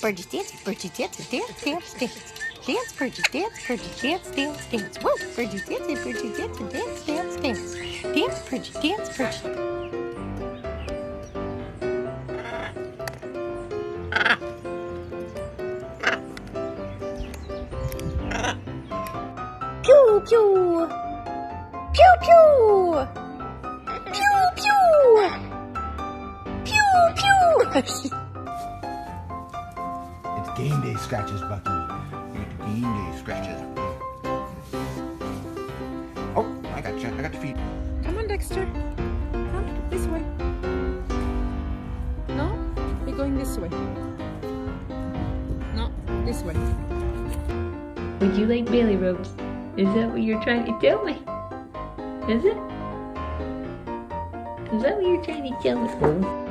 Birdie dance, birdie dance, dance, dance, dance. Dance, birdie dance, birdie dance, dance, dance. Whoa, birdie dance, birdie dance, dance, dance, dance. Dance, birdie dance, birdie. Pew pew. Pew pew. Pew pew. Pew pew. It's game day scratches, Bucky. It's uh, game day scratches. Oh, I got you. I got your feet. Come on, Dexter. Come this way. No? You're going this way. No, this way. Would you like belly rubs? Is that what you're trying to tell me? Is it? Is that what you're trying to tell me?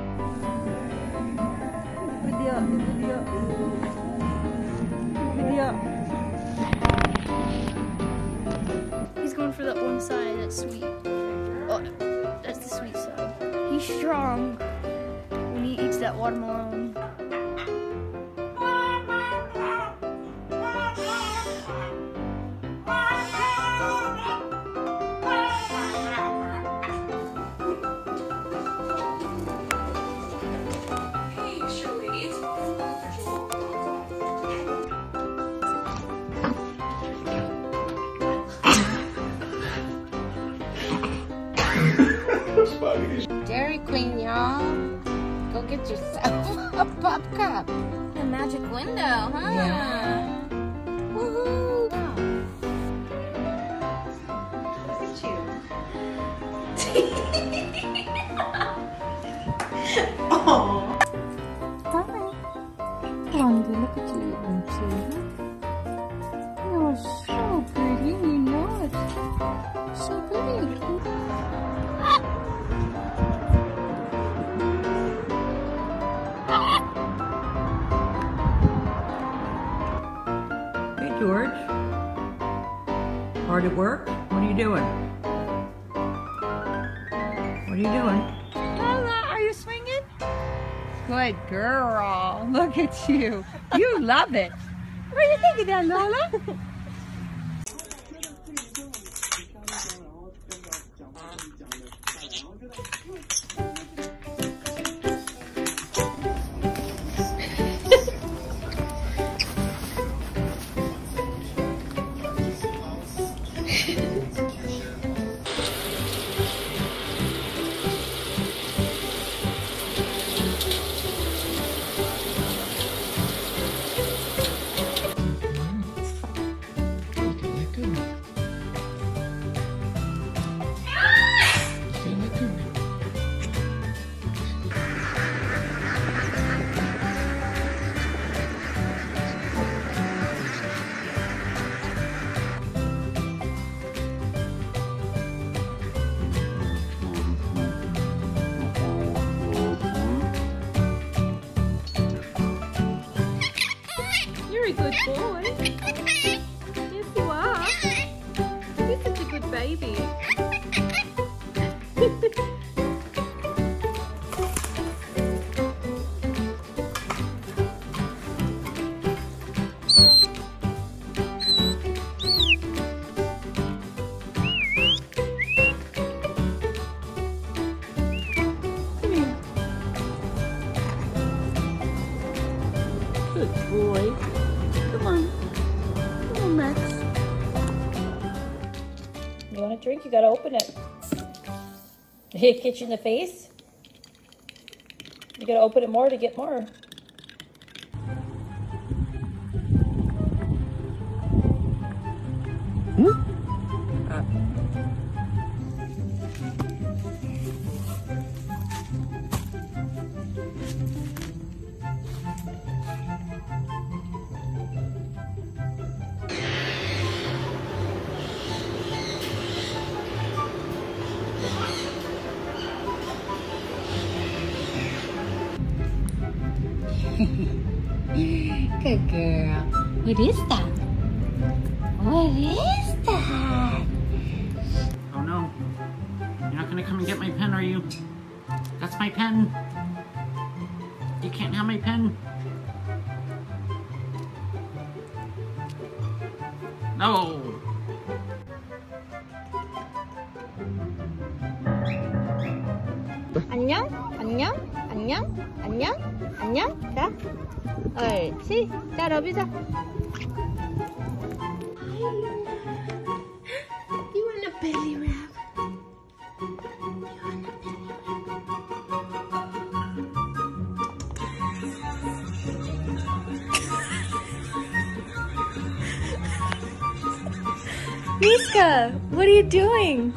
He's going for that one side that's sweet. Oh, that's the sweet side. He's strong when he eats that watermelon. Get yourself a pop cup. The magic window, huh? Yeah. Woohoo! Hi. Hard at work? What are you doing? What are you doing? Lola, are you swinging? Good girl. Look at you. You love it. What are you thinking there, Lola? A good boy. You gotta open it. It hit you in the face? You gotta open it more to get more. girl. What is that? What is that? Oh no. You're not gonna come and get my pen, are you? That's my pen. You can't have my pen. No. 안녕, 안녕, 안녕. 자, 옳지. 자, 러비자. You want a belly wrap? Miska, what are you doing?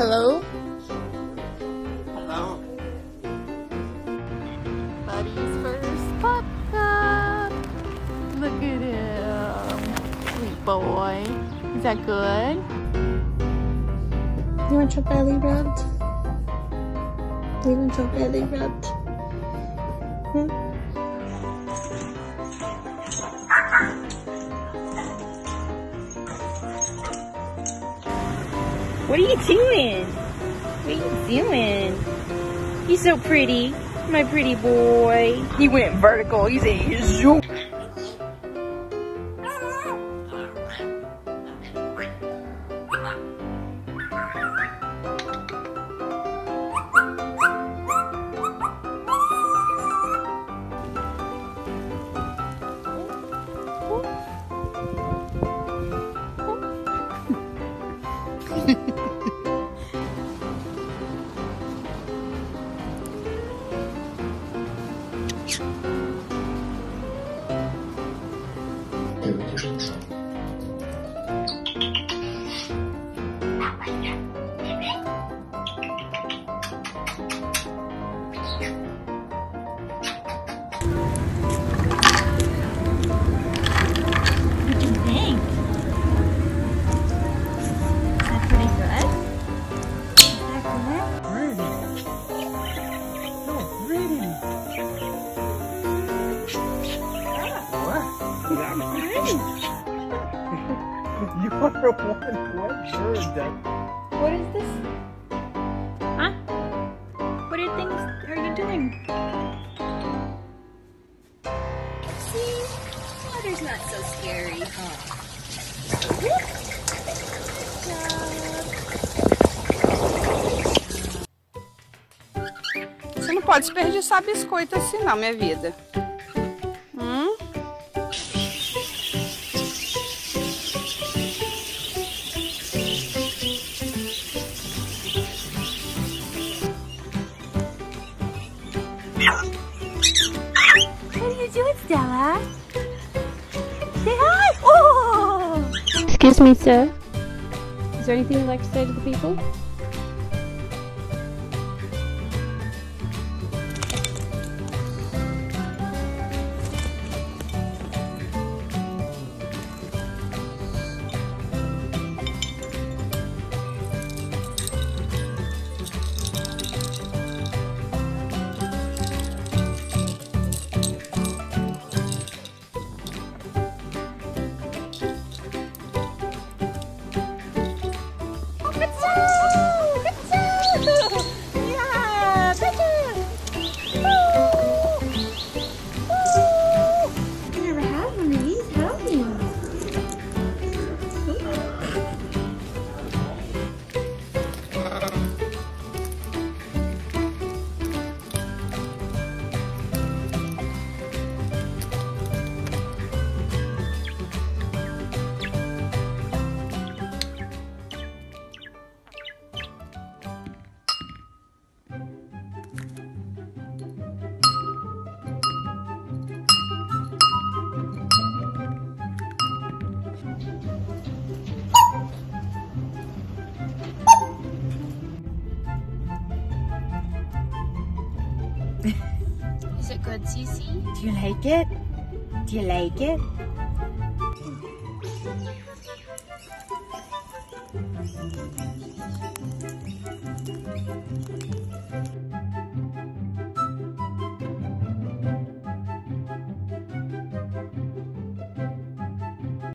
Hello? Boy. Is that good? You want your belly rubbed? You want your belly rubbed? Hmm? What are you doing? What are you doing? He's so pretty. My pretty boy. He went vertical. He's a zoom. Bird. What is this? Huh? What are things are you doing? See? Water's not so scary, huh? Você não pode desperdiçar biscoito assim não, minha vida. Excuse me, sir. Is there anything you'd like to say to the people? Is it good, Cece? Do you like it? Do you like it?